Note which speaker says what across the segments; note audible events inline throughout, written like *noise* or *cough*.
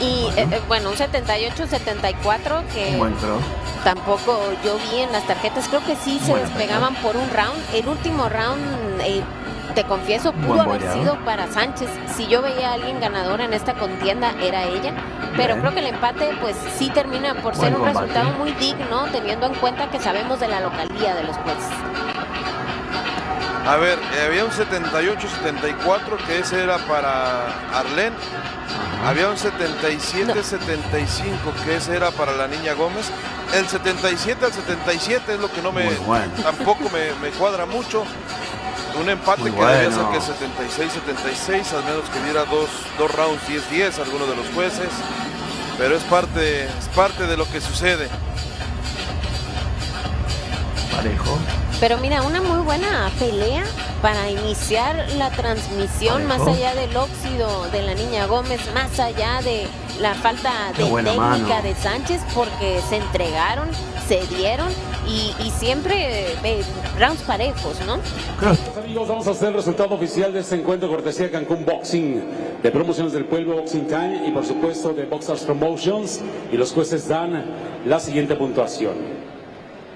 Speaker 1: Y eh, eh, bueno, un 78-74 que
Speaker 2: Un
Speaker 1: tampoco yo vi en las tarjetas. Creo que sí se despegaban por un round. El último round, eh, te confieso, pudo
Speaker 2: Buen
Speaker 1: haber
Speaker 2: boleado.
Speaker 1: sido para Sánchez. Si yo veía a alguien ganador en esta contienda, era ella. Pero
Speaker 2: Bien.
Speaker 1: creo que el empate, pues sí termina por
Speaker 2: Buen
Speaker 1: ser un
Speaker 2: combate.
Speaker 1: resultado muy digno, teniendo en cuenta que sabemos de la localía de los jueces.
Speaker 3: A ver, eh, había un 78-74 que ese era para Arlén. Había un 77-75 que ese era para la niña Gómez. El 77 al 77 es lo que no me
Speaker 2: bueno.
Speaker 3: tampoco me, me cuadra mucho. Un empate
Speaker 2: Muy
Speaker 3: que debía
Speaker 2: bueno.
Speaker 3: ser que 76-76, al menos que diera dos, dos rounds 10-10 alguno de los jueces. Pero es parte, es parte de lo que sucede.
Speaker 2: Parejo.
Speaker 1: Pero mira, una muy buena pelea para iniciar la transmisión,
Speaker 2: Parejo.
Speaker 1: más allá del óxido de la niña Gómez, más allá de la falta
Speaker 2: Qué
Speaker 1: de técnica
Speaker 2: mano.
Speaker 1: de Sánchez, porque se entregaron, se dieron y, y siempre eh, rounds parejos, ¿no?
Speaker 4: Amigos, vamos a hacer el resultado oficial de este encuentro cortesía de Cancún Boxing, de Promociones del Pueblo Boxing Time y por supuesto de Boxers Promotions. Y los jueces dan la siguiente puntuación.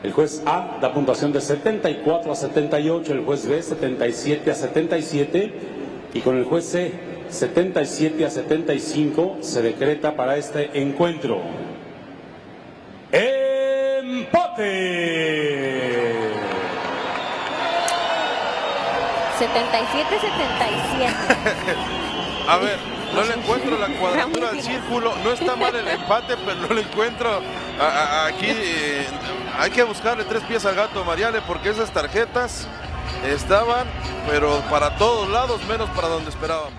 Speaker 4: El juez A da puntuación de 74 a 78, el juez B 77 a 77 y con el juez C 77 a 75 se decreta para este encuentro. ¡Empate!
Speaker 1: 77-77. *laughs*
Speaker 3: A ver, no le encuentro la cuadratura del círculo. No está mal el empate, pero no le encuentro a- a- aquí. eh, hay que buscarle tres pies al gato, Mariale, porque esas tarjetas estaban, pero para todos lados, menos para donde esperábamos.